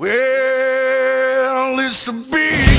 Well, it's a big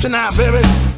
tonight, baby.